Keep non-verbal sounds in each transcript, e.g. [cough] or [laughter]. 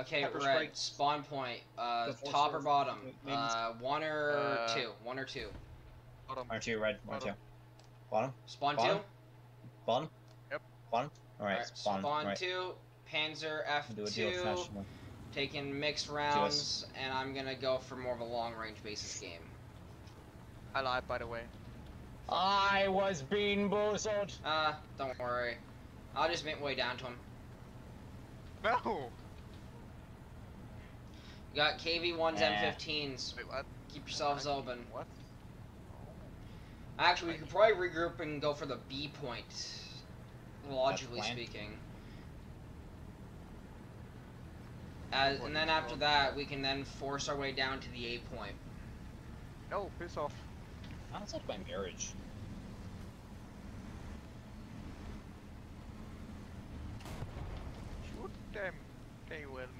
Okay, Pepper red. spray. Spawn point. Uh, The force top or bottom? Uh, one or Uh, two. One or two. Bottom. One or two, red. One or two. Bottom. Bottom. Spawn Bottom? two. Bottom. Yep. Bottom. All right. Alright, Spawn. spawn All right. two. Panzer F Do a deal two. Taking mixed rounds, and I'm gonna go for more of a long range basis game. I lied, by the way. I was being boozled. Uh, don't worry. I'll just make my way down to him. No! You got KV1s, Eh. M15s. Wait, what? Keep yourselves open. What? Actually, we could probably regroup and go for the B point. Logically speaking. As, and then after that, we can then force our way down to the A point. No, piss off. Sounds like my marriage. Shoot them. They will me.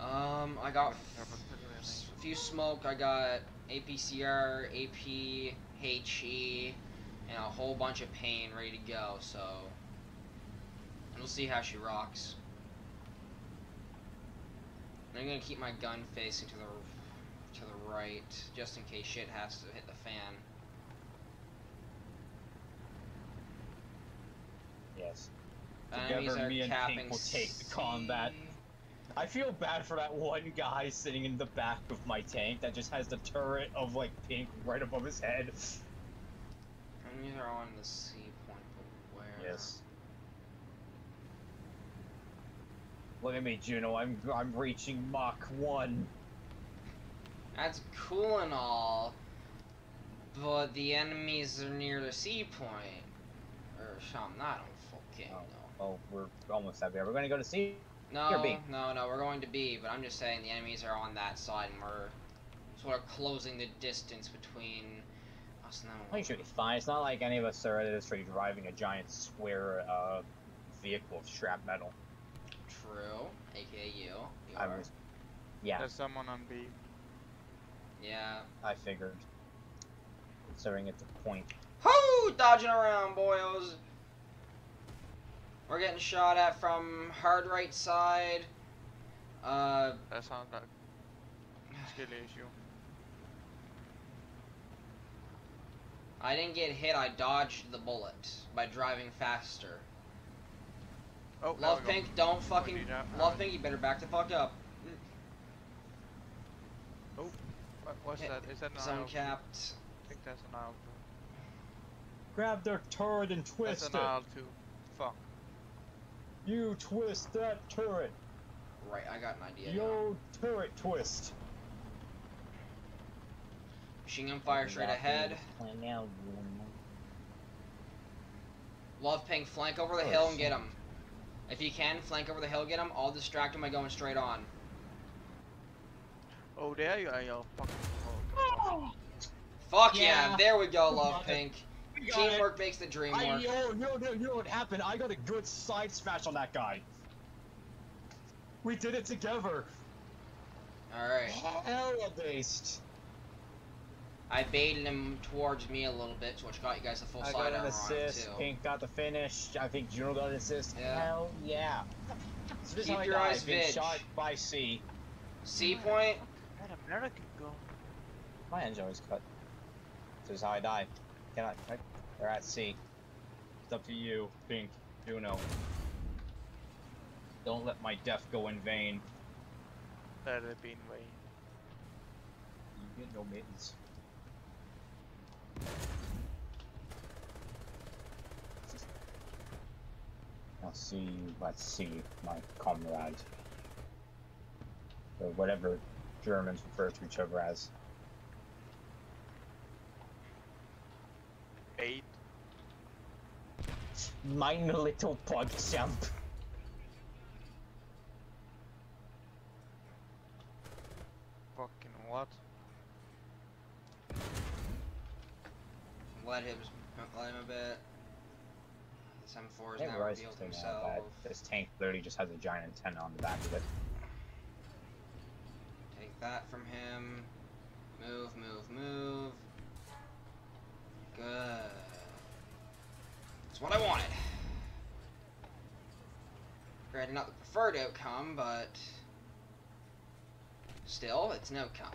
Um, I got Never put it in s- a few smoke. I got APCR, AP, HE, and a whole bunch of pain ready to go. So, and we'll see how she rocks. And I'm gonna keep my gun facing to the to the right, just in case shit has to hit the fan. Yes. Enemies Together, are me and capping Pink will take the combat. I feel bad for that one guy sitting in the back of my tank that just has the turret of like pink right above his head. Enemies are on the C point, but where? Yes. Look at me, Juno. I'm I'm reaching Mach one. That's cool and all, but the enemies are near the C point. Or something, I don't fucking oh, know. Oh, we're almost there. We're gonna go to C. No, no, no, we're going to B, but I'm just saying the enemies are on that side and we're sort of closing the distance between us and them. I think it should be fine. It's not like any of us are necessarily driving a giant square uh, vehicle of shrapnel. True, aka you. You I was, yeah, There's someone on B. Yeah. I figured. Considering it's a point. Whoo! Dodging around, boyos. We're getting shot at from hard right side. Uh, That sounds like skill issue. I didn't get hit. I dodged the bullet by driving faster. Oh, Love we go. Pink, don't fucking. need. Love Pink, you better back the fuck up. What, what's Hit that? Is that an Zone IL? capped. I think that's an IL. Grab their turret and twist That's twist an it. IL too. Fuck. You twist that turret. Right, I got an idea. now. Yo, turret twist. Machine gun fire straight ahead. Love Pink, flank over the Oh, hill and get him. If you can, flank over the hill, get him. I'll distract him by going straight on. Oh, there you are, yo. Fucking. Oh. Fuck yeah, Yeah. there we go, [laughs] Love. Pink. We got it. Teamwork makes the dream I, work. yo, yo, yo, you know what happened? I got a good side smash on that guy. We did it together. Alright. Hella based. I baited him towards me a little bit, which got you guys a full I side got an armor on it, assist. too. Pink got the finish. I think Juno got an assist. Yeah. Hell yeah. So this Keep how your eyes I've vid. shot by C. C point, That American go. My engine always cut. This is how I die. Can I? Right? They're at C. It's up to you, Pink. Juno. Don't let my death go in vain. Let it be in way. You get no mittens. I'll see you at sea, my comrade. Or whatever Germans refer to each other as. Eight. Mine little pug champ. Fucking what? let him, let him a bit. This M4 is now didn't revealed himself. that. This tank literally just has a giant antenna on the back of it. Take that from him. Move, move, move. Good. That's what I wanted. Granted, not the preferred outcome, but still, it's an outcome.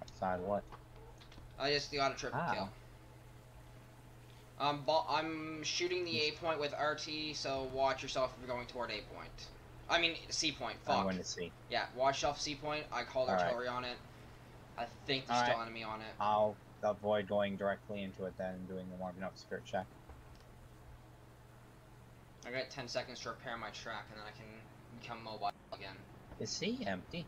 Outside what? I just the auto triple Ah. kill. Um, I'm shooting the A point with RT, so watch yourself if you're going toward A point. I mean C point. I'm Fuck. going to see. Yeah, watch yourself C point. I called artillery on it. I think there's still enemy on it. I'll avoid going directly into it then and doing the warming up spirit check. I got 10 seconds to repair my track, and then I can become mobile again. Is C empty?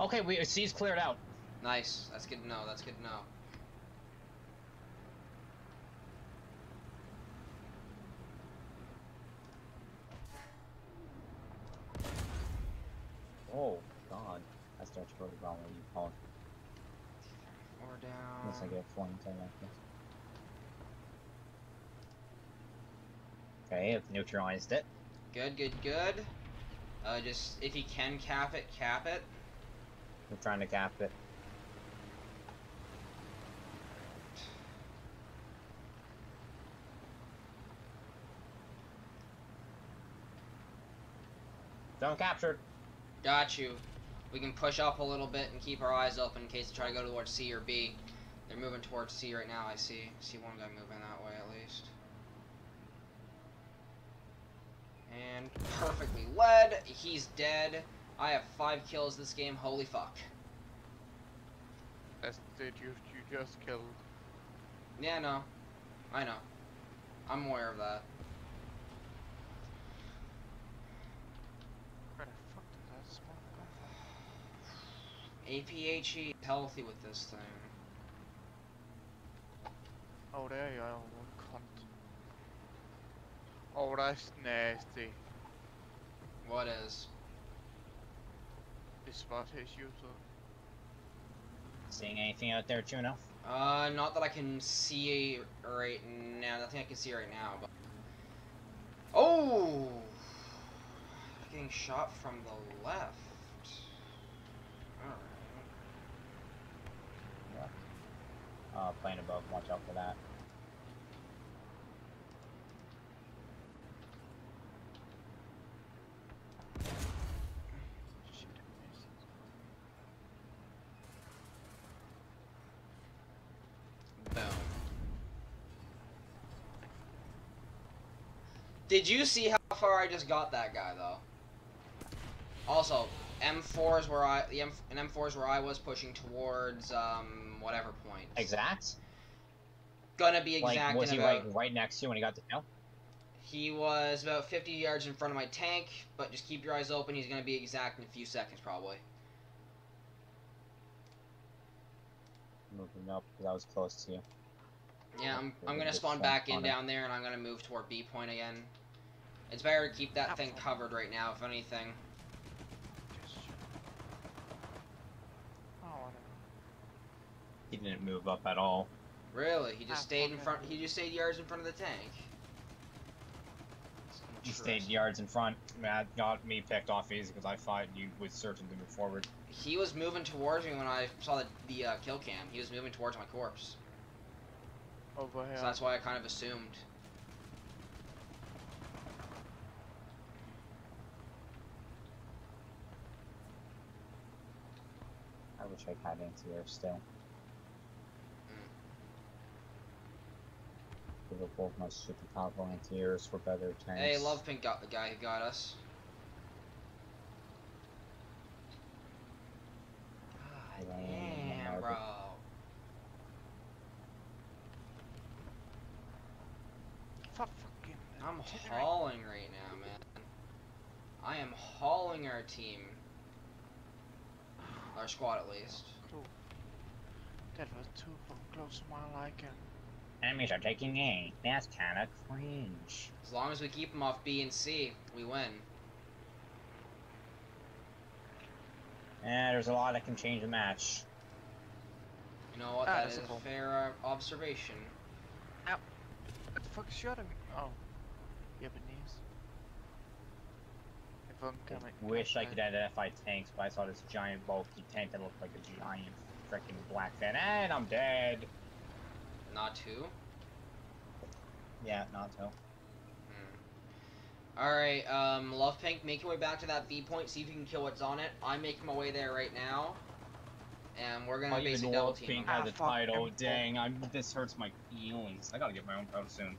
Okay, we C's cleared out. Nice. That's good to know. That's good to know. Oh god. I start to go to ground when you called. Four Unless I down. get flying to like this. Okay, I've neutralized it. Good, good, good. Uh, just if you can cap it, cap it. We're trying to cap it. Don't capture. Got you. We can push up a little bit and keep our eyes open in case they try to go towards C or B. They're moving towards C right now. I see. See one guy moving that way at least. And perfectly led. He's dead. I have five kills this game. Holy fuck. That's the dude you, you just killed. Yeah, no. I know. I'm aware of that. Where the fuck did that smoke come from? APHE is healthy with this thing. Oh, there you are, one cunt. Oh, that's nasty. What is? This spot is usual. Seeing anything out there, Juno? Uh, not that I can see right now. Nothing I can see right now. But oh, getting shot from the left. Alright. Uh, plane above, watch out for that. Did you see how far I just got that guy though? Also, M4 is where I the M and M4 is where I was pushing towards um whatever point. Exact? Gonna be Like, exact was he about. right, right next to you when he got the kill? He was about 50 yards in front of my tank, but just keep your eyes open. He's gonna be exact in a few seconds probably. Moving up, because I was close to you. Yeah, I'm, I'm gonna spawn back in down there, and I'm gonna move toward B point again. It's better to keep that thing covered right now, if anything. Just shit. Oh, whatever. He didn't move up at all. Really? He just stayed in front. He just stayed yards in front of the tank. He stayed yards in front. That got me picked off easy because I thought you would certainly move forward. He was moving towards me when I saw the, the uh, kill cam. He was moving towards my corpse, Over here. so that's why I kind of assumed. I wish I had anti-air still. Give up both my super powerful anti-airs for better tanks. Hey, Love Pink got the guy who got us. God Yeah, damn, bro. Fuck fucking. I'm hauling right now, man. I am hauling our team. Our squad, at least. Cool. That was too close to my liking. Enemies are taking A. That's kinda cringe. As long as we keep them off B and C, we win. Yeah, there's a lot that can change the match. You know what? Ah, that's is a a fair uh, observation. What the fuck is shooting me? Oh. Japanese. If I'm coming. I wish I could identify tanks, but I saw this giant bulky tank that looked like a giant freaking black fan, and I'm dead. Not two. Yeah, Nato. Hmm. Alright, um, Love Pink, make your way back to that B point, see if you can kill what's on it. I'm making my way there right now. And we're gonna even basically double Love team Pink them. Ah, had the fuck title. him. Dang, I'm. This hurts my feelings. I gotta get my own title soon.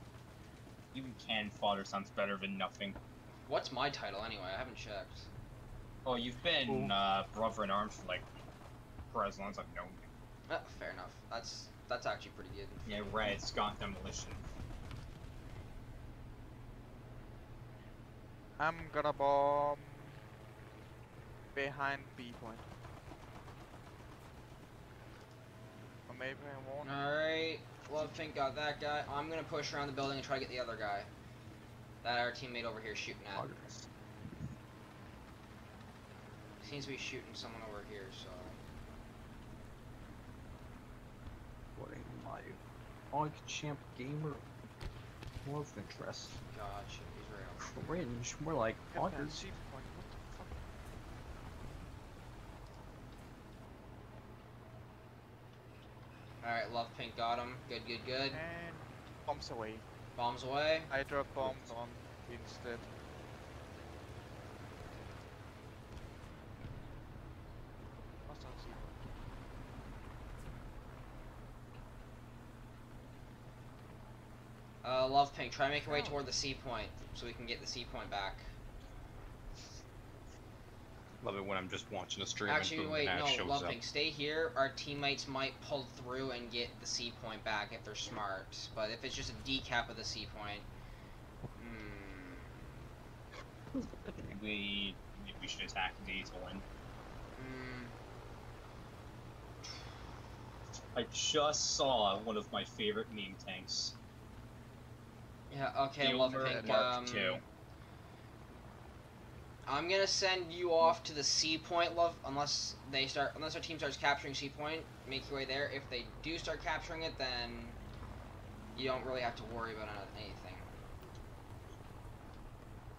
Even canned fodder sounds better than nothing. What's my title anyway? I haven't checked. Oh, you've been Ooh. uh, brother in arms for like for as long as I've known you. Uh, fair enough. That's that's actually pretty good. Yeah, Red, Scott Demolition. I'm gonna bomb behind B point. Or maybe I won't. Alright, Love Pink got that guy. I'm gonna push around the building and try to get the other guy. That our teammate over here shooting at. Seems to be shooting someone over here, so. What am I? On champ gamer. Love interest. Gotcha, he's real. Cringe. More like Get that Augers. C point. What the fuck? Alright, Love Pink got him. Good, good, good. And bombs away. Bombs away. I drop bombs on instead. What's on C point? Uh, Love Pink, try to make your way toward the C point so we can get the C point back. Love it when I'm just watching a stream Actually, and boom, wait, an ad no, shows Love up. Pink, stay here. Our teammates might pull through and get the C point back if they're smart. But if it's just a decap of the C point, hmm, We we should attack these one. hmm, I just saw one of my favorite meme tanks. Yeah, okay, Love Gilmer Pink. Um, II. I'm gonna send you off to the C point, Love, unless they start, unless our team starts capturing C point. Make your way there. If they do start capturing it, then you don't really have to worry about anything.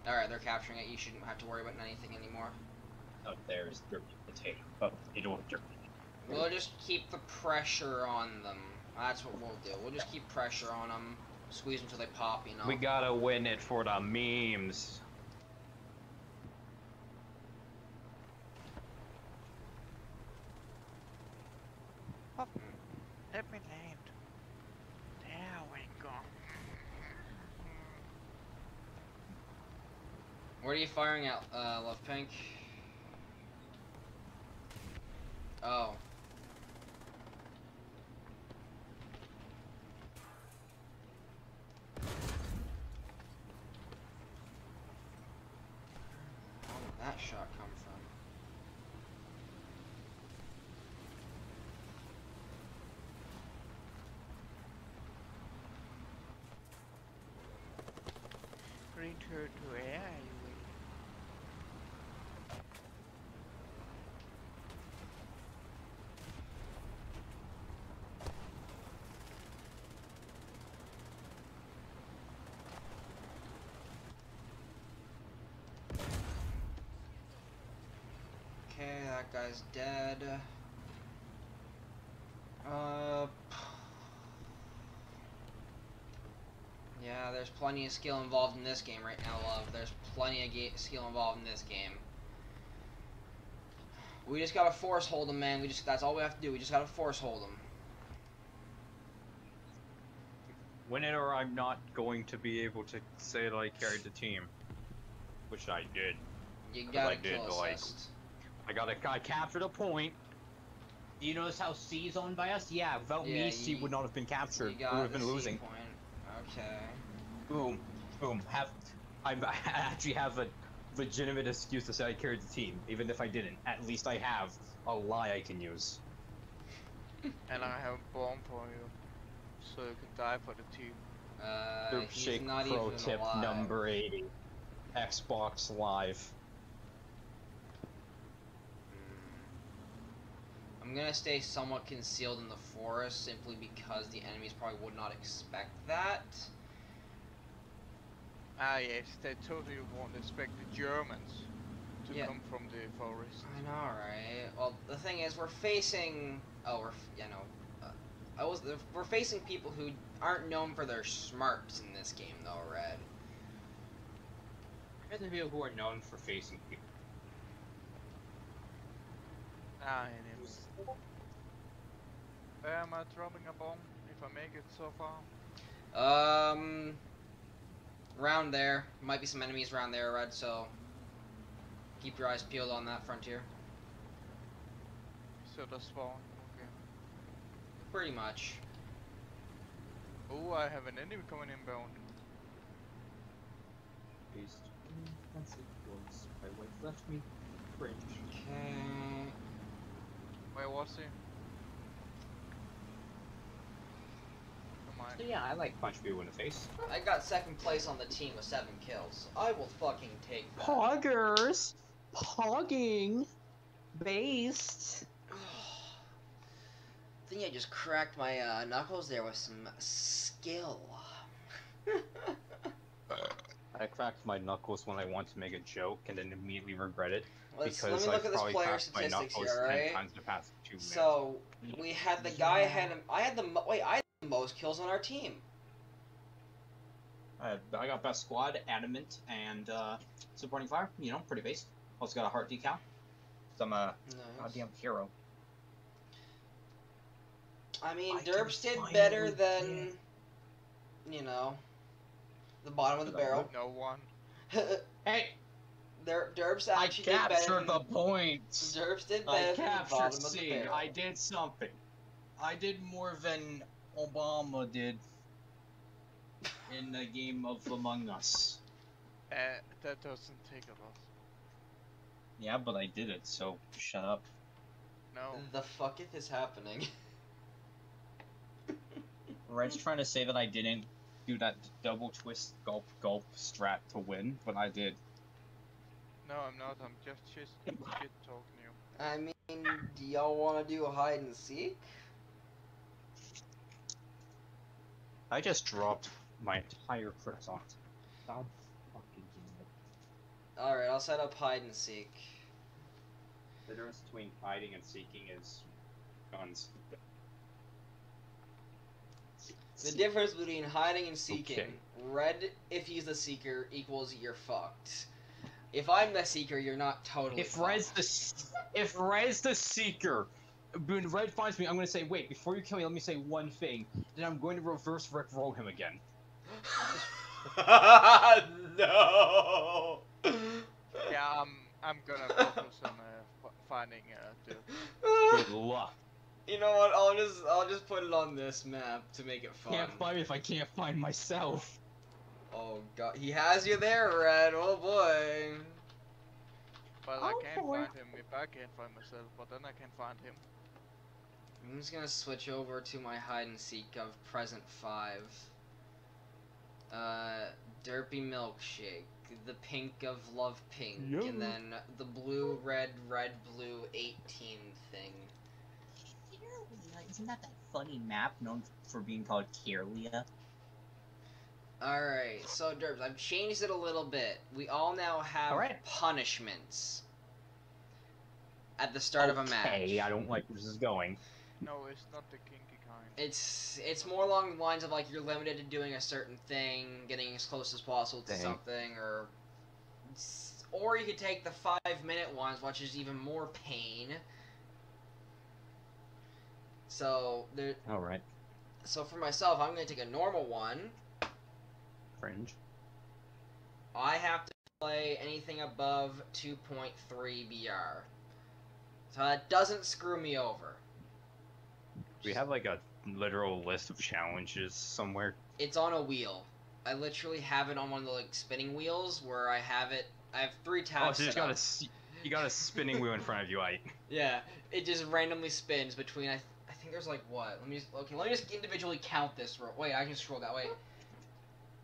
Alright, they're capturing it. You shouldn't have to worry about anything anymore. Up there is dirty potato. Oh, you don't dirty. We'll just keep the pressure on them. That's what we'll do. We'll just keep pressure on them. Squeeze them till they pop, you know. We gotta win it for the memes. Let me land. There we go. What are you firing at, uh, Love Pink? Oh. Where did that shot come from? Return to air, you will. Okay, that guy's dead. Uh. Yeah, there's plenty of skill involved in this game right now, love. There's plenty of skill involved in this game. We just gotta force hold them, man. We just—that's all we have to do. We just gotta force hold them. Win it or I'm not going to be able to say that I carried the team. Which I did. You gotta I did, kill like- assist. I gotta I captured a point. Do You notice how C is owned by us? Yeah, without Yeah, me, C you- would not have been captured. We would have been losing. Point. Okay. Boom, boom. Have I, [laughs] I actually have a legitimate excuse to say I carried the team, even if I didn't. At least I have a lie I can use. [laughs] And I have a bomb for you. So you can die for the team. Uh, Group he's Shake not Pro even tip alive. number 80. Xbox Live. I'm gonna stay somewhat concealed in the forest simply because the enemies probably would not expect that. Ah yes, they totally won't expect the Germans to Yeah. come from the forest. I know, right? Well, the thing is, we're facing. Oh, we're you know, uh, I was. We're facing people who aren't known for their smarts in this game, though. Red. Here's the people who are known for facing people. Ah, hit him. Where am I dropping a bomb? If I make it so far. Um, around there might be some enemies around there, Red. So keep your eyes peeled on that frontier. So the spawn. Okay. Pretty much. Oh, I have an enemy coming inbound. Based defensive was my wife left me cringe. Okay. Where was he? Come. So yeah, I like punch people in the face. I got second place on the team with seven kills. I will fucking take that. Poggers! Pogging! Based! I think I just cracked my uh, knuckles there with some skill. [laughs] I cracked my knuckles when I want to make a joke and then immediately regret it Let's, let because me look I've at this probably player cracked statistics here, ten alright? times in the past two minutes. So we had the guy had I had the wait I had the most kills on our team. I, I got best squad, adamant, and uh, supporting fire. You know, pretty base. Also got a heart decal. So I'm a Nice. goddamn hero. I mean, I Derps did better get than you know the bottom of the barrel. No one. [laughs] Hey, Der- Derps I actually did captured Than, the [laughs] points. Derps did I better than captured bottom of the C. barrel. I did something. I did more than Obama did in the game of Among Us. Uh, that doesn't take a lot. Yeah, but I did it, so shut up. No. The fucketh is happening. [laughs] Red's trying to say that I didn't do that double twist gulp gulp strat to win, but I did. No, I'm not. I'm just shit, shit talking to you. I mean, do y'all want to do a hide and seek? I just dropped my entire croissant. God fucking damn All right, I'll set up hide and seek. The difference between hiding and seeking is guns. The difference between hiding and seeking. Okay. Red, if he's the seeker, equals you're fucked. If I'm the seeker, you're not totally. If fucked. Red's the if Red's the seeker, when Red finds me, I'm gonna say, wait, before you kill me, let me say one thing. Then I'm going to reverse Rick roll him again. [laughs] no. Yeah, I'm. I'm gonna focus on uh, finding uh, the. [laughs] Good luck. You know what? I'll just I'll just put it on this map to make it fun. Can't find me if I can't find myself. Oh god, he has you there, Red. Oh boy. But I Oh, can't boy. find him if I can't find myself. But then I can't find him. I'm just gonna switch over to my hide and seek of present five. Uh, derpy milkshake, the pink of love pink, Yum. and then the blue red red blue eighteen thing. Isn't that that funny map known for being called Kirlia? All right, so Derps, I've changed it a little bit. We all now have All right. punishments at the start of a match. Okay, I don't like where this is going. No, it's not the kinky kind. It's it's more along the lines of like you're limited to doing a certain thing, getting as close as possible to Thing. something, or or you could take the five minute ones, which is even more pain. So there, All right, so for myself, I'm gonna take a normal one. Fringe. I have to play anything above 2.3 BR, so that doesn't screw me over. We have like a literal list of challenges somewhere. It's on a wheel. I literally have it on one of the like spinning wheels where I have it. I have three oh, tabs. Oh, so you got a you got a spinning wheel in front of you. I [laughs] Yeah, it just randomly spins between. I, I think there's like what? Let me just okay. Let me just individually count this. Real, wait, I can scroll that way.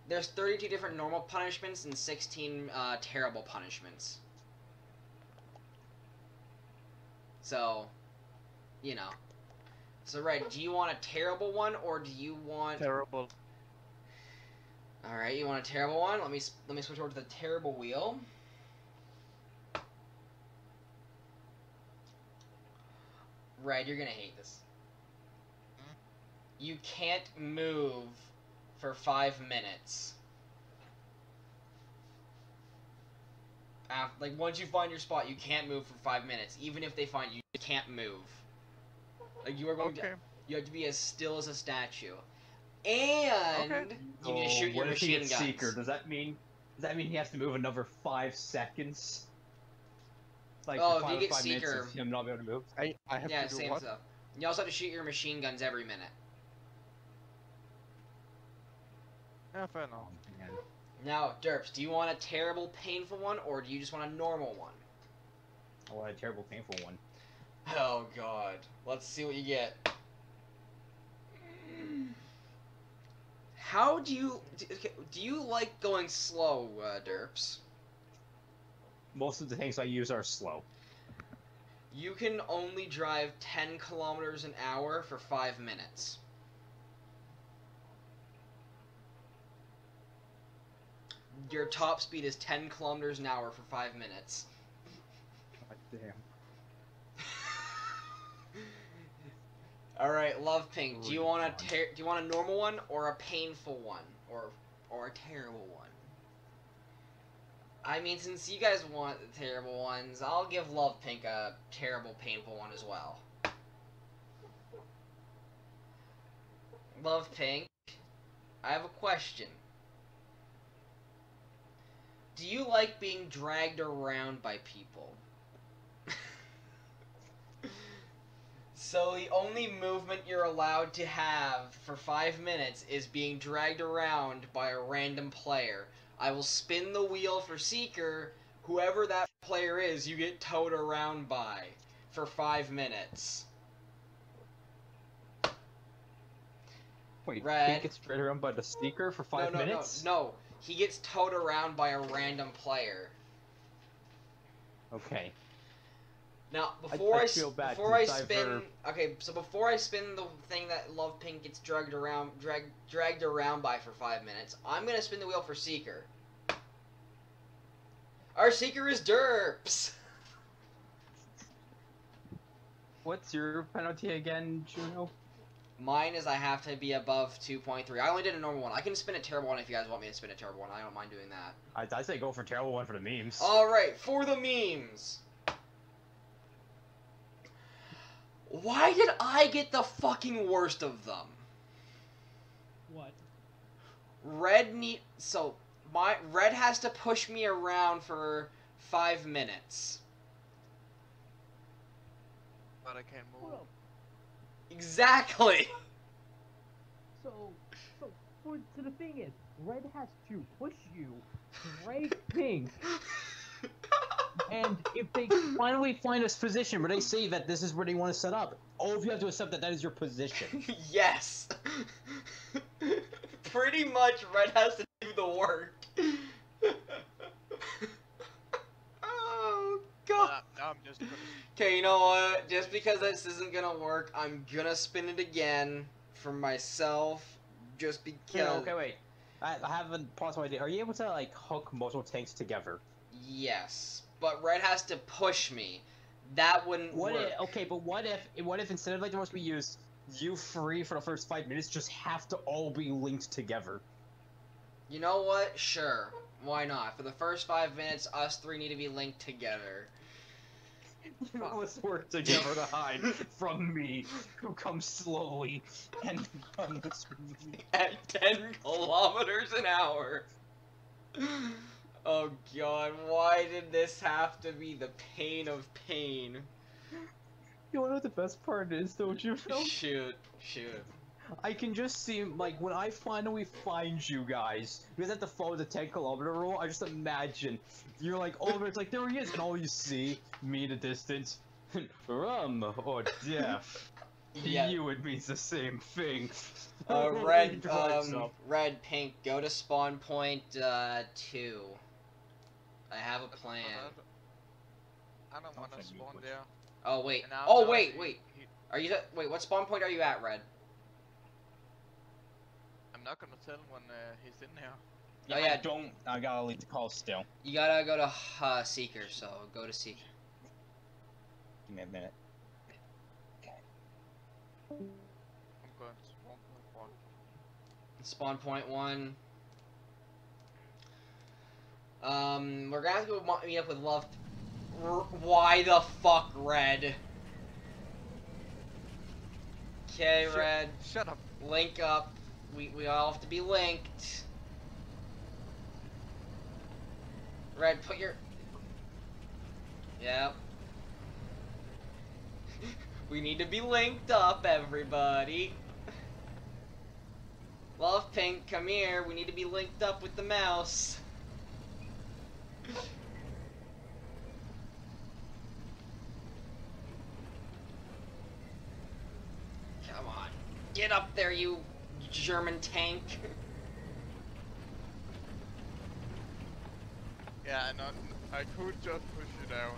There's 32 different normal punishments and 16 uh, terrible punishments. So, you know. So, Red, do you want a terrible one or do you want? Terrible. All right, you want a terrible one? Let me let me switch over to the terrible wheel. Red, you're gonna hate this. you can't move for five minutes. Af like once you find your spot, you can't move for five minutes. Even if they find you, you can't move. Like you are going Okay. to, you have to be as still as a statue, and Okay. you need to shoot your oh, what if he machine gets guns. Seeker? Does that mean? Does that mean he has to move another five seconds? Like Oh, if you final get five minutes Seeker- of him not being able to move. I, I have yeah, to do same what? stuff. You also have to shoot your machine guns every minute. Yeah, fair enough. Now, Derps, do you want a terrible, painful one, or do you just want a normal one? I want a terrible, painful one. Oh God. Let's see what you get. How do you do, do you like going slow, uh, Derps? Most of the things I use are slow. You can only drive 10 kilometers an hour for 5 minutes. Your top speed is 10 kilometers an hour for 5 minutes. God damn. [laughs] All right, Love Pink. Do you want a ter- do you want a normal one or a painful one or or a terrible one? I mean, since you guys want the terrible ones, I'll give Love Pink a terrible, painful one as well. Love Pink, I have a question. Do you like being dragged around by people? So the only movement you're allowed to have for five minutes is being dragged around by a random player. I will spin the wheel for Seeker. Whoever that player is, you get towed around by for five minutes. Wait, Red. Pink gets straight around by the Seeker for five no, no, minutes? no, no. He gets towed around by a random player. Okay. Now, before I- before I I, s- feel bad before I've spin, heard- okay, so before I spin the thing that Love Pink gets dragged around, drag, dragged around by for five minutes, I'm gonna spin the wheel for Seeker. Our Seeker is Derps. What's your penalty again, Juno? Mine is I have to be above 2.3. I only did a normal one. I can spin a terrible one if you guys want me to spin a terrible one. I don't mind doing that. I, I say go for terrible one for the memes. All right, for the memes. Why did I get the fucking worst of them? What? Red need so my red has to push me around for five minutes. But I can't move. Exactly. So, so, for, so the thing is, red has to push you, drag pink, And if they finally find a position where they say that this is where they want to set up, all of you have to accept that that is your position. [laughs] yes. [laughs] Pretty much, red has to do the work. [laughs] god. Uh, I'm just gonna. Okay, you know what? Just because this isn't gonna work, I'm gonna spin it again for myself. Just because. Yeah, okay, wait. I, I have a possible idea. Are you able to like hook multiple tanks together? Yes, but red has to push me. That wouldn't What work. if, okay, but what if what if instead of like the most we use, you free for the first five minutes just have to all be linked together? You know what? Sure. Why not? For the first five minutes, us three need to be linked together. Let's work together to hide from me, who comes slowly and comes At 10 kilometers an hour. Oh god, why did this have to be the pain of pain? You wanna know what the best part is, don't you? Phil? Shoot, shoot. I can just see, like, when I finally find you guys, you guys have to follow the 10 kilometer rule. I just imagine you're like, oh, it's like, there he is, and all you see, me in the distance, [laughs] rum or death. Yeah. You, it means the same thing. Uh, [laughs] red, um, red, pink, go to spawn point, uh, two. I have a plan. I don't want to spawn there. Oh, wait. And Oh, wait, wait. Are you, wait, what spawn point are you at, red? I'm not gonna tell when uh, he's in here. Oh, yeah. I don't. I gotta leave the call still. You gotta go to, uh, Seeker, so go to Seeker. Give me a minute. I'm going to spawn point. Spawn point one. Um, we're gonna have to go meet up with Love. R- Why the fuck, Red? Okay, Red. Shut up. Link up. We we all have to be linked. Red, put your. Yep. [laughs] we need to be linked up, everybody. Love Pink, come here. We need to be linked up with the Maus. [laughs] Come on. Get up there, you German tank. Yeah, no, I could just push you down.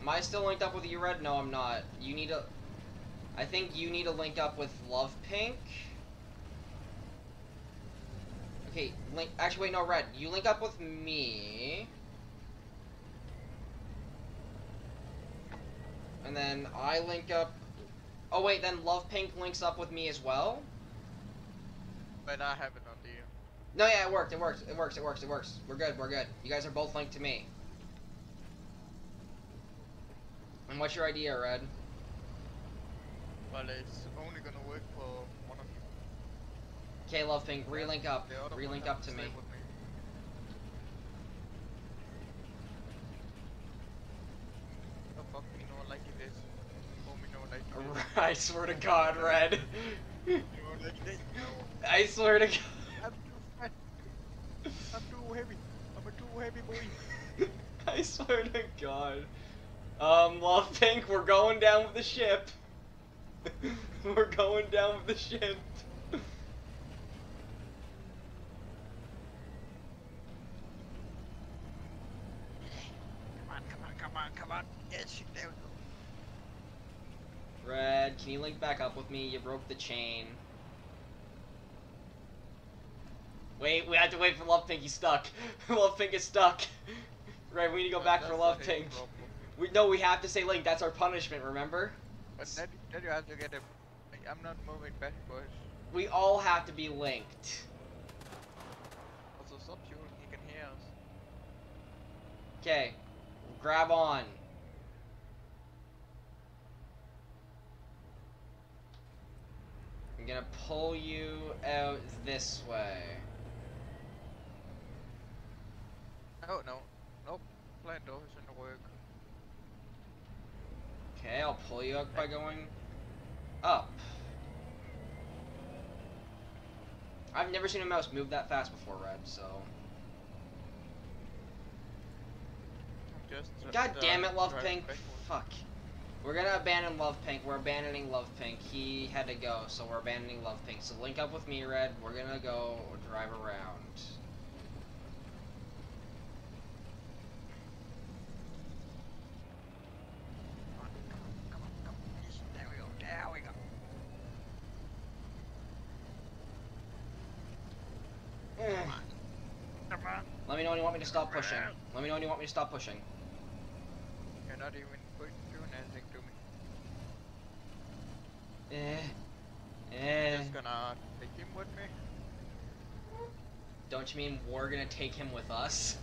Am I still linked up with you, Red? No, I'm not. You need to... I think you need to link up with Love Pink. Okay, link... Actually, wait, no, Red. You link up with me. And then I link up... Oh, wait, then Love Pink links up with me as well? But I have it on the No, yeah, it worked, it works, it works, it works, it works. We're good, we're good. You guys are both linked to me. And what's your idea, Red? Well, it's only gonna work for one of you. Okay, Love Pink, relink up. The other one Relink up to me. with The fuck me no like this. Oh me no like this. I swear to God, Red. I swear to God. I'm too. I'm too heavy. I'm a too heavy boy. I swear to God. Um, Love [laughs] Pink, we're going down with the ship. [laughs] we're going down with the ship. Come on, come on, come on, come on. Yes, there we go. Red, can you link back up with me? You broke the chain. Wait, we have to wait for Love Pink. He's stuck. [laughs] Love Pink is stuck. [laughs] right, we need to go But back for Love Pink. problem. We no, we have to say link. That's our punishment. Remember? But then, then you have to get a. I'm not moving back, boys. We all have to be linked. Also, stop shooting. He can hear us. Okay, grab on. I'm gonna pull you out this way. Oh no, nope. Blind door isn't work. Okay, I'll pull you up by going up. I've never seen a Maus move that fast before, Red, so. Just. dri- God damn it, Love Pink. Fuck. We're gonna abandon Love Pink. We're abandoning Love Pink. He had to go, so we're abandoning Love Pink. So link up with me, Red. We're gonna go drive around. Come on, come on, come on, come on. Yes, there we go. There we go. Mm. Come on. Let me know when you want me to stop pushing. Let me know when you want me to stop pushing. You're not even put- doing anything to Eh. Eh. Just gonna take him with me. Don't you mean we're gonna take him with us?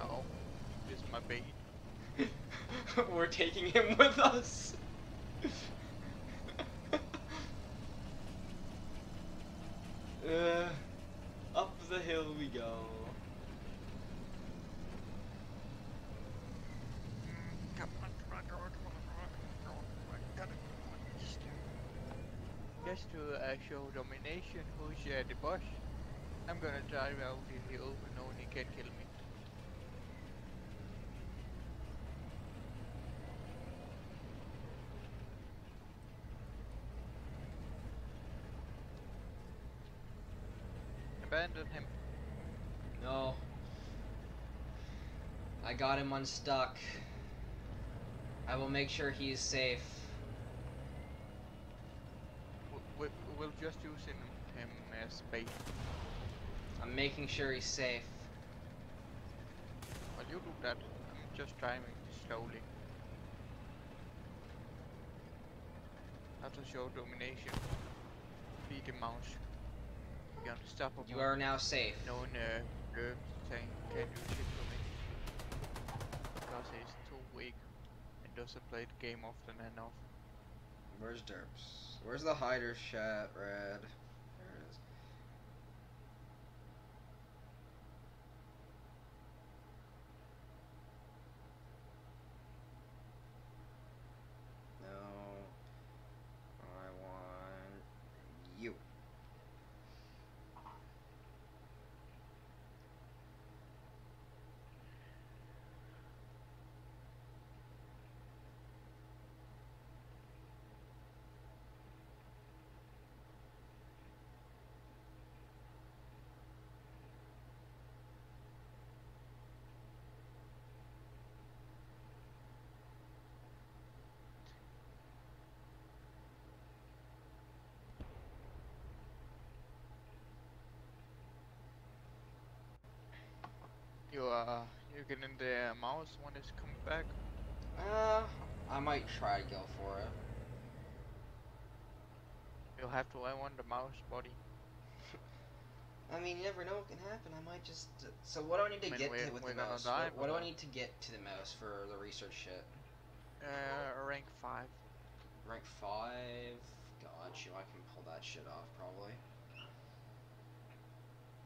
Oh, this is my bait. [laughs] we're taking him with us. [laughs] uh, up the hill we go. Mm, Come on, come on, come on, come on, come on, come on, come on, got it, come on, just to, just to uh, show domination, who's uh, the boss. I'm gonna drive out in the hill, no one can kill me. Abandon him. No. I got him unstuck. I will make sure he's safe. We, we, we'll just use him, him as bait. I'm making sure he's safe. Well, you do that. I'm just driving slowly. How to show domination. Be the Maus. Be unstoppable. You are now safe. No one uh, saying can do shit to me. Because he's too weak and doesn't play the game often enough. Where's Derps? Where's the hider chat, Red? There it is. No. I want you. You uh, you getting the Maus when it's coming back? Uh, I might try to go for it. You'll have to I want the Maus body. [laughs] I mean, you never know what can happen. I might just. So, what do I need to I mean, get to with the Maus? die, what what do I need to get to the Maus for the research shit? Uh, rank five. Rank five. Got you. I can pull that shit off probably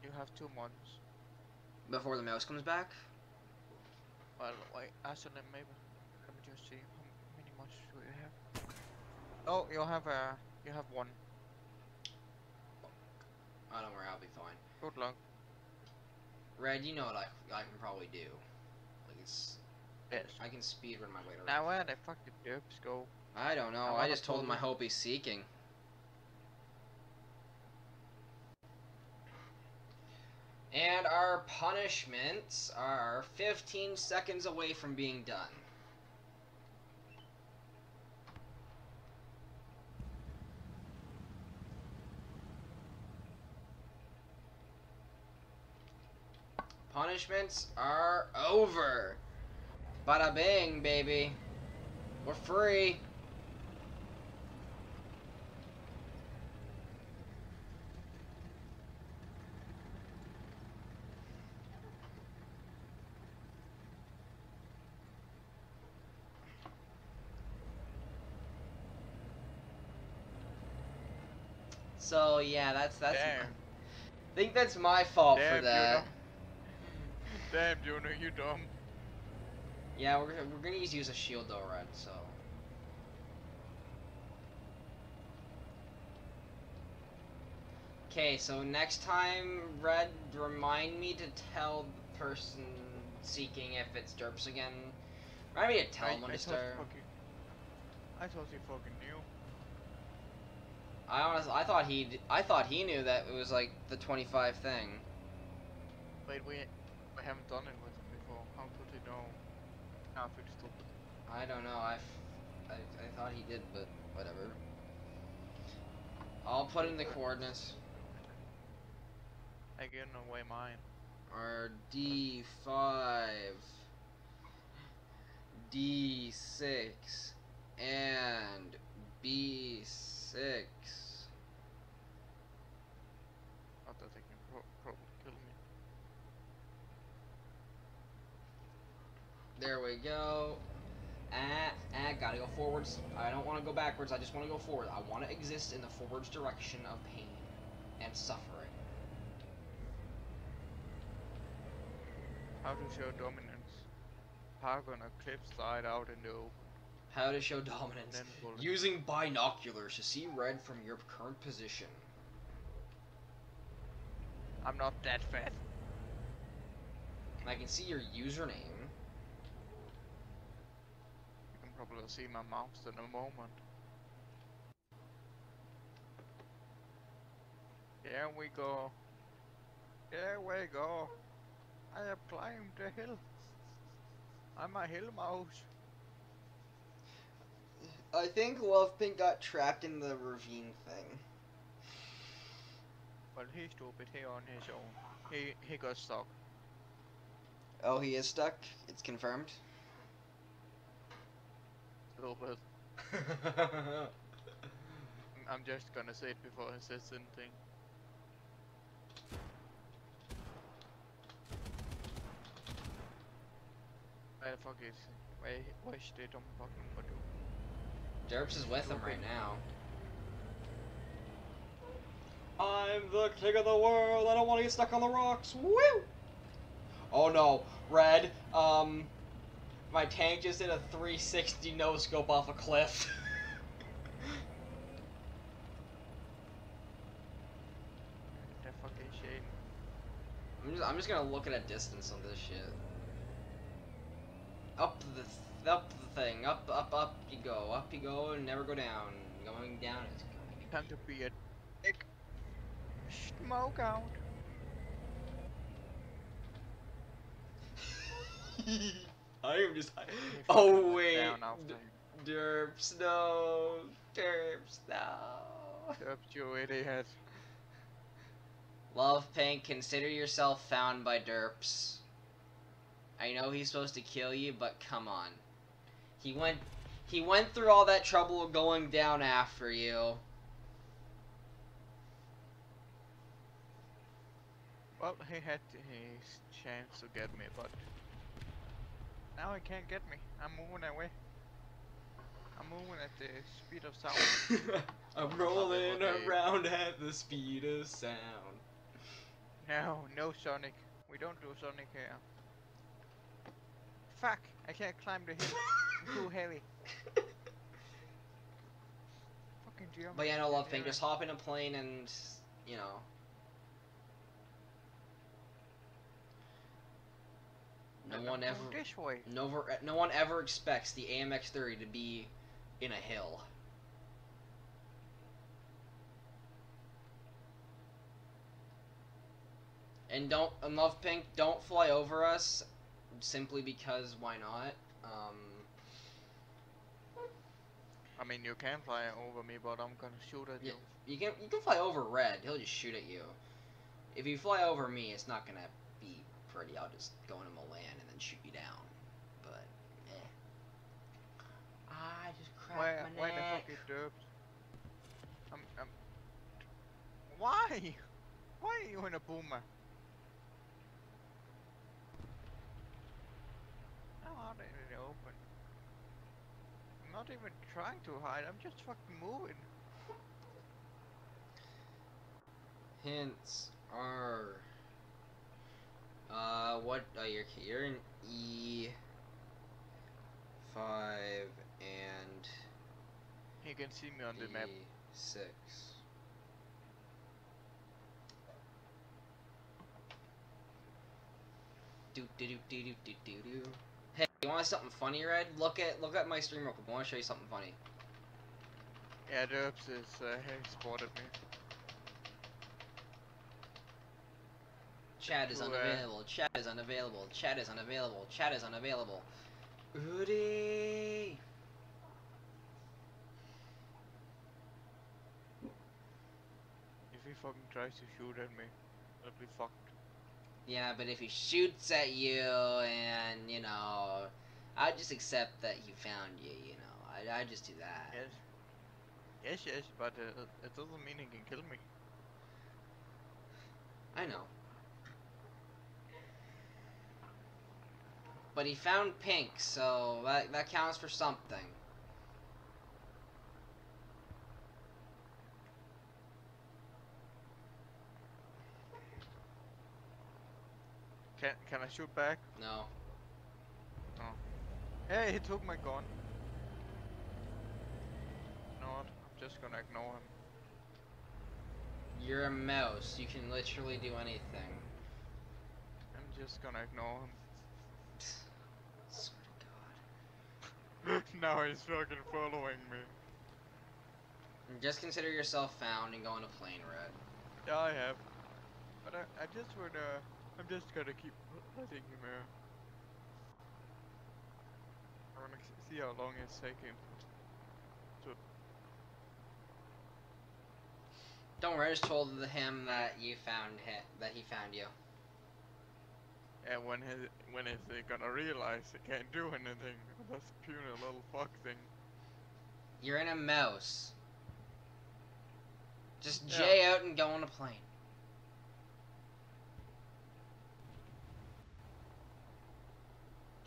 You have two months. Before the Maus comes back. Well, wait, Aslan maybe. Let me just see how many do you have. Oh, you'll have uh, a, you have one. I don't worry, I'll be fine. Good luck. Red, you know what I I can probably do. Like it's Yes. I can speed run my way to. Now where the fuck did Derps go? I don't know. I I'm just told him I hope he's seeking. And our punishments are 15 seconds away from being done. Punishments are over. Bada bing, baby. We're free. So yeah, that's that's. Damn. I think that's my fault Damn, for that. Damn, Juno, you dumb. Yeah, we're we're gonna use use a shield though, Red. So. Okay, so next time, Red, remind me to tell the person seeking if it's Derps again. Remind me to tell I, him when I to start. fucking, I you fucking knew. I honestly, I thought he, d- I thought he knew that it was like the 25 thing. Wait, we, we haven't done it with him before. How could he know? Ah, pretty stupid. I don't know. I, I, I thought he did, but whatever. I'll put in the coordinates. I gave away mine. are D5, D6, and B6. Not that they can pro probably kill me. There we go. Ah, ah, gotta go forwards. I don't want to go backwards, I just want to go forward. I want to exist in the forwards direction of pain and suffering. How to show dominance. How gonna clip slide out in the open. How to show dominance. Using binoculars to see red from your current position. I'm not that fat. I can see your username. You can probably see my Maus in a moment. There we go. There we go. I have climbed the hill. I'm a hill Maus. I think Love Pink got trapped in the ravine thing. But he's stupid. He on his own. He he got stuck. Oh, he is stuck? It's confirmed? A little bit. I'm just gonna say it before he says anything. Where the fuck is where where steht om fucking Badu? Derps is with him right now. I'm the king of the world. I don't want to get stuck on the rocks. Woo! Oh no, red. Um, my tank just did a 360 no scope off a cliff. [laughs] The fucking shame. I'm just, I'm just gonna look at a distance on this shit. Up the th- up the thing, up up up you go, up you go, and never go down. Going down is Time to be a dick. Smoke out. [laughs] I am just. He Oh wait, Down derps no, derps no. Up you idiot. Love Pink, consider yourself found by derps. I know he's supposed to kill you, but come on. He went, he went through all that trouble going down after you. Well, he had his chance to get me, but now he can't get me. I'm moving away. I'm moving at the speed of sound. [laughs] I'm rolling around at the speed of sound. no, no Sonic. We don't do Sonic here. Fuck! I can't climb the hill. I'm too [laughs] heavy. Fucking geometry. But yeah, no, Love Pink, just hop in a plane and, you know. No one ever, This way. no, no one ever expects the AMX-30 to be in a hill. And don't, and Love Pink, don't fly over us, simply because why not? Um, I mean, you can fly over me, but I'm gonna shoot at Yeah. you. You can you can fly over Red. He'll just shoot at you. If you fly over me, it's not gonna be pretty. I'll just go into Milan and then shoot you down. But eh. I just cracked Where, my where the fuck is Derps? I'm, I'm... Why? [laughs] Why are you in a boomer? They in the open? I'm not even trying to hide, I'm just fucking moving. Hints are. Uh, what? Uh, you're you're in E. Five and You can see me on the map. E six. Do do do do do do do do. Hey, you want something funny, Red? Look at look at my stream real quick. I want to show you something funny. Yeah, Derps is, uh, he spotted me. Chat is uh, unavailable. Chat is unavailable. Chat is unavailable. Chat is unavailable. Udi. If he fucking tries to shoot at me, I'll be fucked. Yeah, but if he shoots at you and you know, I just accept that he found you. You know, I I just do that. Yes. Yes, yes, but uh, it doesn't mean he can kill me. I know. But he found pink, so that that counts for something. Can can I shoot back? No. No. Hey, he took my gun. You know what? I'm just gonna ignore him. You're a Maus. You can literally do anything. I'm just gonna ignore him. Swear to God. [laughs] now he's fucking following me. Just consider yourself found and go on a plane, Red. Yeah, I have. But I, I just wanna. I'm just gonna keep letting him I wanna see how long it's taking. To... Don't worry, I just told him that you found him, that he found you. And when he, when is he gonna realize he can't do anything with this puny little fuck thing? You're in a Maus. Just Yeah. J out and go on a plane.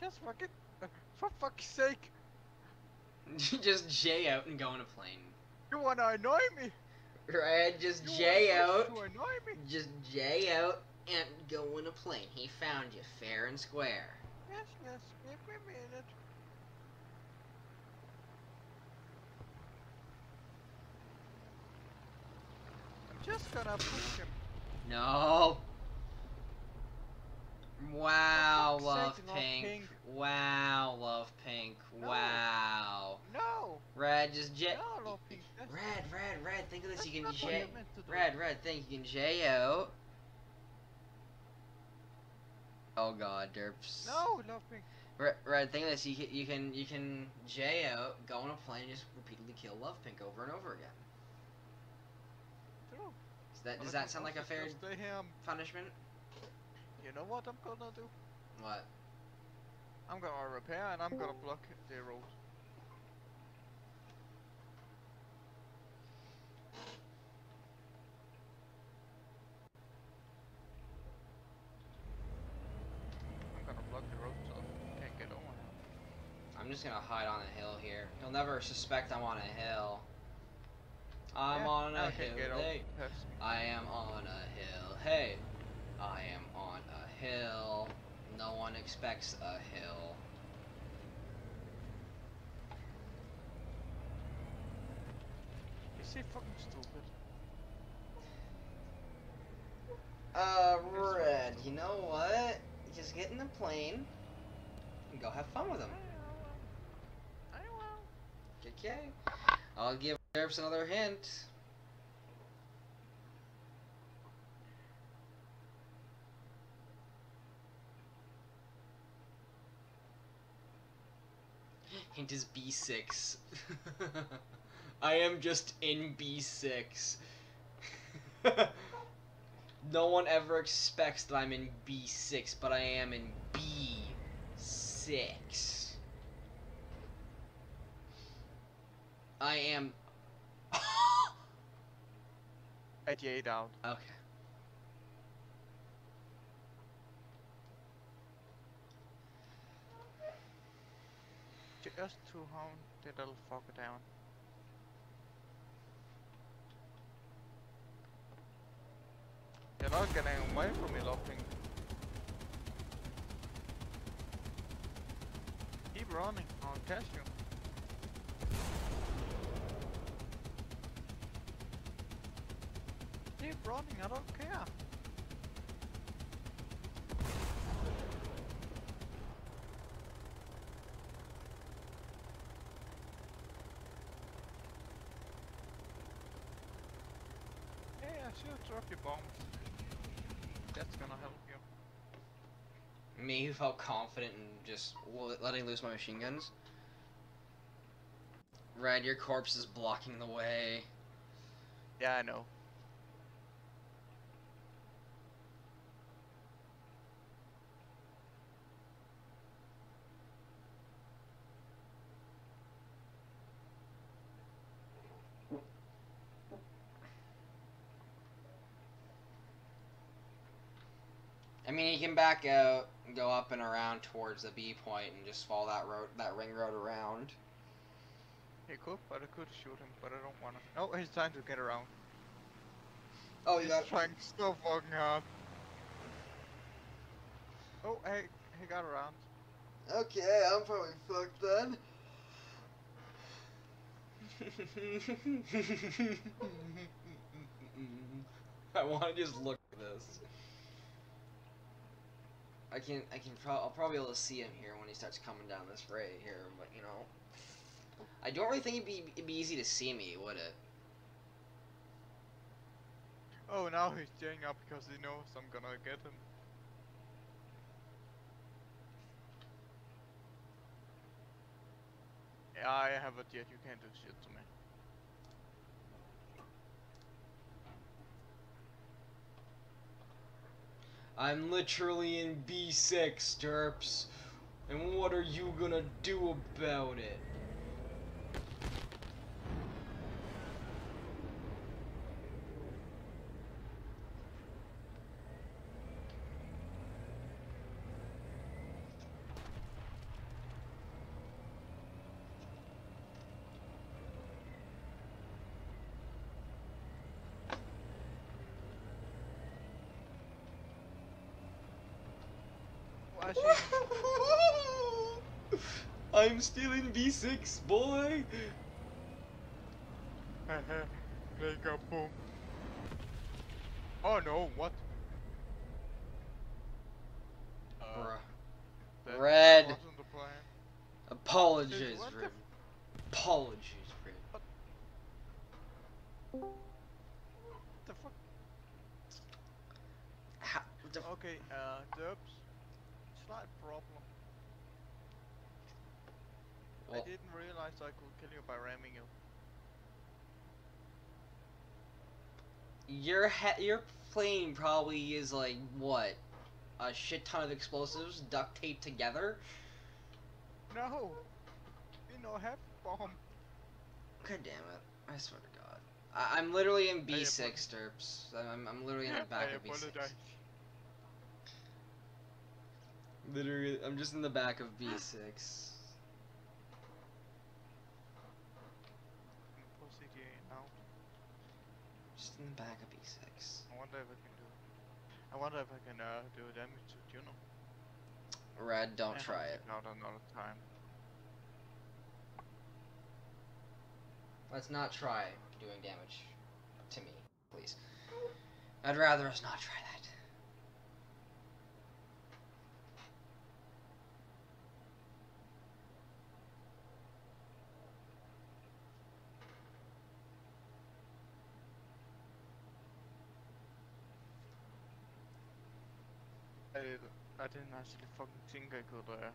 Just fucking, for fuck's sake, [laughs] just J out and go on a plane. you wanna annoy me? Right, just You J out. To annoy me? Just J out and go on a plane. He found you fair and square. Yes, yes, give me a minute. I'm just gonna push him. No. Wow, love sake, pink. Pink. Wow, love pink. No. Wow. No! Red, just jet. No, Red, red, red. Think of this. You can not what J. you meant to do. Red, red. Think you can J out. Oh God, derps. No, love pink. Red, red. Think of this. You can, you can, you can J out, go on a plane, and just repeatedly kill love pink over and over again. True. Does that, does that sound like a fair punishment? You know what I'm gonna do? What? I'm gonna repair and I'm gonna block the road. I'm gonna block the road so he can't get over. I'm just gonna hide on a hill here. He'll never suspect I'm on a hill. I'm Yeah, on a can hill. Hey. I am on a hill. Hey, I am on a hill. No one expects a hill. Is he fucking stupid? Uh, Red, you know what? Just get in the plane and go have fun with him. I will. Okay. I'll give Derps another hint. Hint is B6. I am just in B6. [laughs] no one ever expects that I'm in B6, but I am in B6. I am. [laughs] 88 down. okay. Just to hound the little fucker down. You're not getting away from me, Lopping. Keep running, I'll catch you. Keep running, I don't care. Yeah, shoot, drop your bombs. That's gonna help you. Me who felt confident in just letting loose my machine guns. Red, your corpse is blocking the way. Yeah, I know. I mean, he can back out and go up and around towards the B point and just follow that road, that ring road around. He could, but I could shoot him, but I don't wanna. No, he's trying to get around. Oh, you he's got. trying so fucking hard. Oh, hey, he got around. Okay, I'm probably fucked then. [laughs] [laughs] I want to just look at this. I can, I can, pro- I'll probably be able to see him here when he starts coming down this right here, but you know, I don't really think it'd be, it'd be easy to see me, would it? Oh, now he's tearing up because he knows I'm gonna get him. Yeah, I have it yet. You can't do shit to me. I'm literally in B6, Derps. And what are you gonna do about it? See. [laughs] I'm still in B6, boy. [laughs] Make a boom. Oh no, what? Uh, Bruh. Red. the. Apologies, what the Red. Apologies, Red. The fuck? How, the, Okay, uh, Dubs. Problem. I didn't realize I could kill you by ramming you. your your plane probably is like what? A shit ton of explosives duct taped together. No! You know, have bomb. God damn it! I swear to God. I- I'm literally in B6, Derps. I'm, I'm literally in the [laughs] I back of B6. apologize. Literally, I'm just in the back of B6. I'm pussy now. Just in the back of B6. I wonder if I can do. it. I wonder if I can uh, do damage to Juno. Red, don't Eh, try it. Not another time. Let's not try doing damage to me, please. I'd rather us not try that. I, I didn't actually fucking think I could uh,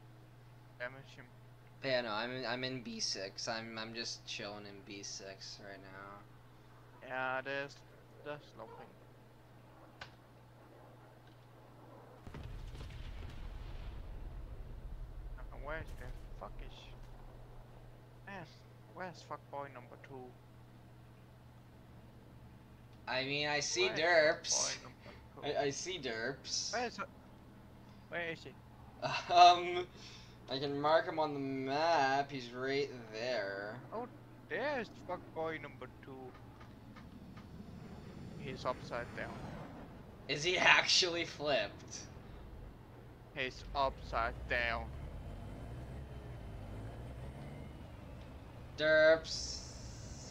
damage him. Yeah, no, I'm in, I'm in B6. I'm I'm just chilling in B6 right now. Yeah, there's there's nothing. Uh, Where's the fuck is? Where's fuckboy number two? I mean, I see Where's derps. fuckboy number two? I, I see derps. Where's where is he? Um, I can mark him on the map. He's right there. Oh, there's fuckboy number two. He's upside down. Is he actually flipped? He's upside down. Derps,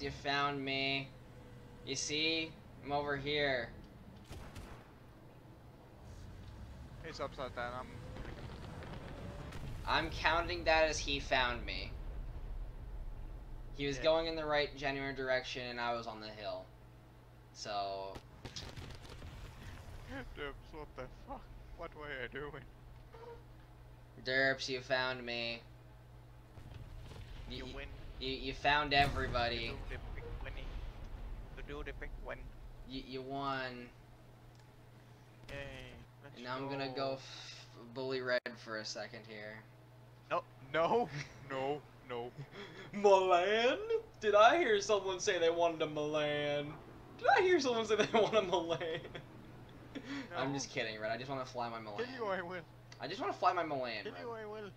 you found me. You see? I'm over here. He's upside down. I'm I'm counting that as he found me. He was Yeah. going in the right genuine direction and I was on the hill. So, Derps, what the fuck? What were you doing? Derps, you found me. You You, win. you, you found everybody. You do the big winning. You do the big win. You, you won. Yay. Let's And now I'm gonna go f- bully red for a second here. No, no, no, no. [laughs] Milan? Did I hear someone say they wanted a Milan? Did I hear someone say they [laughs] want a Milan? I'm just kidding, Red. I just want to fly my Milan. Kill you, I will. I just want to fly my Milan, Kill you, I will.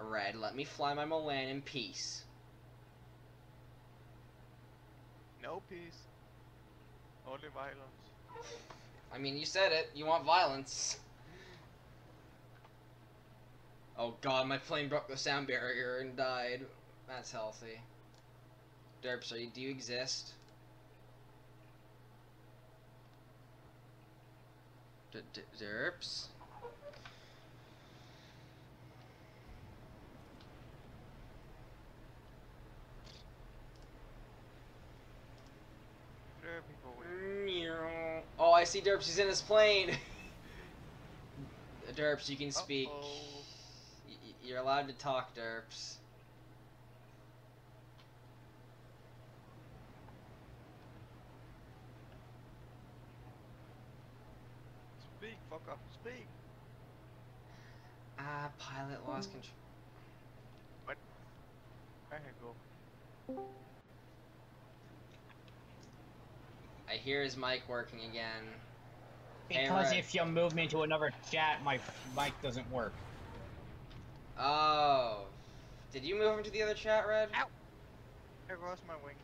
Red. Red, let me fly my Milan in peace. No peace. Only violence. [laughs] I mean, you said it. You want violence. Oh god, my plane broke the sound barrier and died. That's healthy. Derps, are you, do you exist? D- d- Derps? Oh, I see Derps. He's in his plane. [laughs] Derps, you can speak. Uh-oh. Y- y- You're allowed to talk, Derps. Speak, fucker. Speak. Ah, pilot lost control. What? There you go. I hear his mic working again. Because Red. if you move me to another chat, my mic doesn't work. Oh. Did you move him to the other chat, Red? Ow. There goes my wing.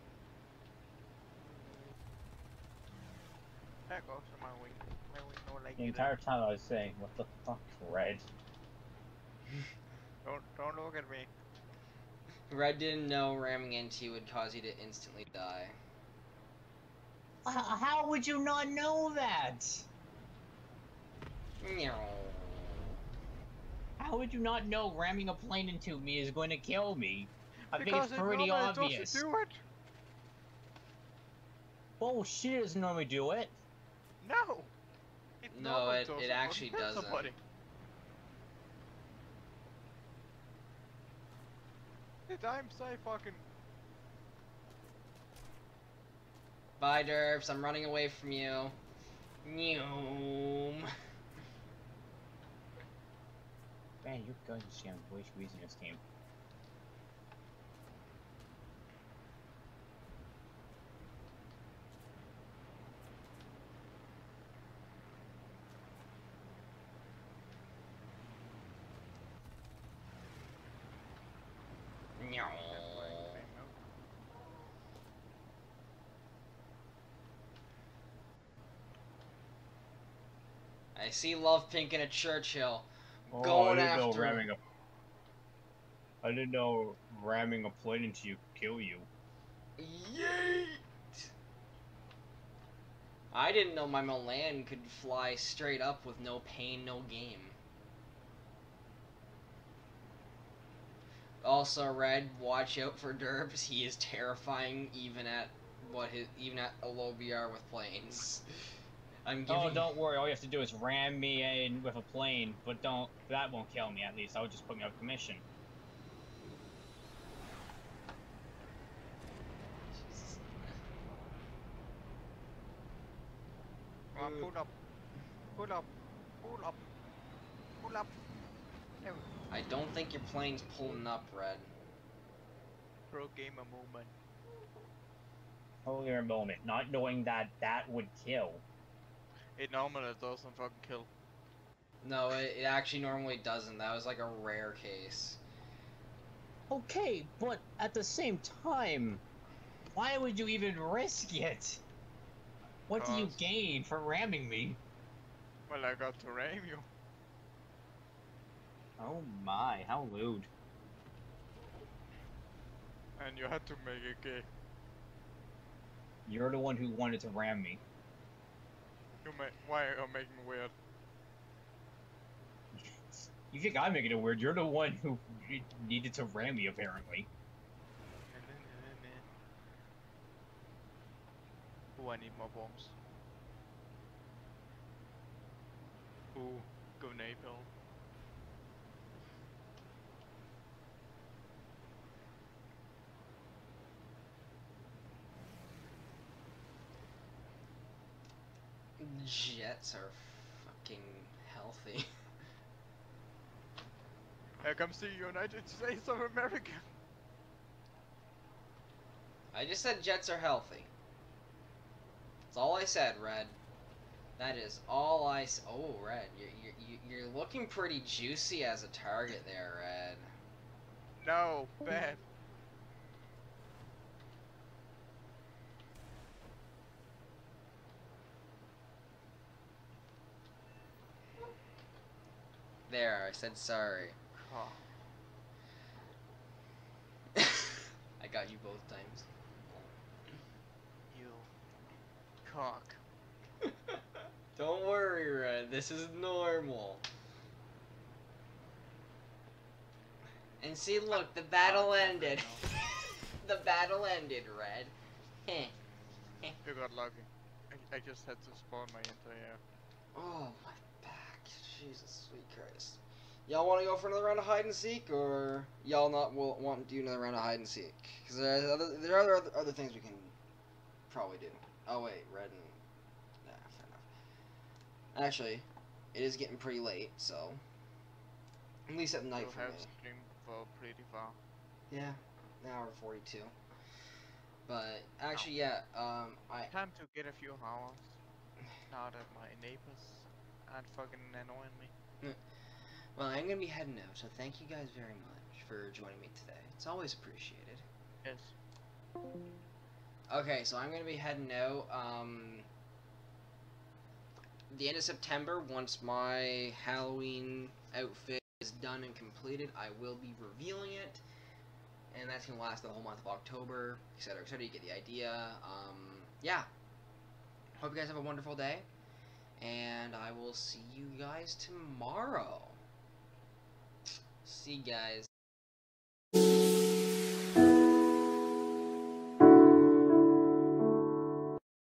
There goes my wing. My wing no like The it. entire time I was saying, what the fuck, Red? Don't, don't look at me. Red didn't know ramming into you would cause you to instantly die. H- how would you not know that? Meow. How would you not know ramming a plane into me is going to kill me? I think because it's pretty it obvious. doesn't do it. Bullshit, it doesn't normally do it. No. It No, it- it actually doesn't. Somebody. Did I'm so fucking Bye, Derps. I'm running away from you. Noom. Man, your gun sounds way too easy in this game. I see Love Pink in a Churchill. Going Oh, I didn't know after him. ramming a. I didn't know ramming a plane into you kill you. Yeet! I didn't know my Milan could fly straight up with no pain, no game. Also, Red, watch out for Derps. He is terrifying even at what his even at a low BR with planes. [laughs] I'm giving. Oh, don't worry. All you have to do is ram me in with a plane, but don't. That won't kill me. At least that would just put me out of commission. Come on, Uh, pull up. Pull up. Pull up. Pull up. There I don't think your plane's pulling up, Red. Pro gamer movement. Only a moment, not knowing that that would kill. It normally doesn't fucking kill. No, it, it actually normally doesn't. That was like a rare case. Okay, but at the same time, why would you even risk it? What do you gain from ramming me? Well, I got to ram you. Oh my, how lewd. And you had to make it gay. You're the one who wanted to ram me. You ma- why are you making weird? You think I'm making it weird? You're the one who needed to ram me, apparently. Ooh, I need more bombs. Ooh, grenade belt. Jets are fucking healthy. [laughs] Here comes the United States of America. I just said Jets are healthy. That's all I said, Red. That is all I. S- oh, Red, you're, you're you're looking pretty juicy as a target there, Red. No, bad. There, I said sorry. Oh, [laughs] I got you both times. you cock. [laughs] Don't worry, Red. This is normal. And see, look, the battle ended. [laughs] the battle ended, Red. Heh. You got lucky. I, I just had to spawn my entire. Oh, my. Jesus sweet Christ. Y'all want to go for another round of hide and seek, or y'all not will want to do another round of hide and seek? Because there are other, there are other, other things we can probably do. Oh wait, red and nah, fair enough. Actually, it is getting pretty late, so at least at night You for have me. streamed for pretty far. Yeah, an hour forty-two. But actually, yeah. Um, I Time to get a few hours. Now that my neighbors not fucking annoying me. Mm. well, I'm gonna be heading out, so thank you guys very much for joining me today. It's always appreciated. Yes. Okay, so I'm gonna be heading out. Um, the end of September, once my Halloween outfit is done and completed, I will be revealing it, and that's gonna last the whole month of October, etc., etc. You get the idea. Um, yeah. Hope you guys have a wonderful day. And I will see you guys tomorrow. See you guys.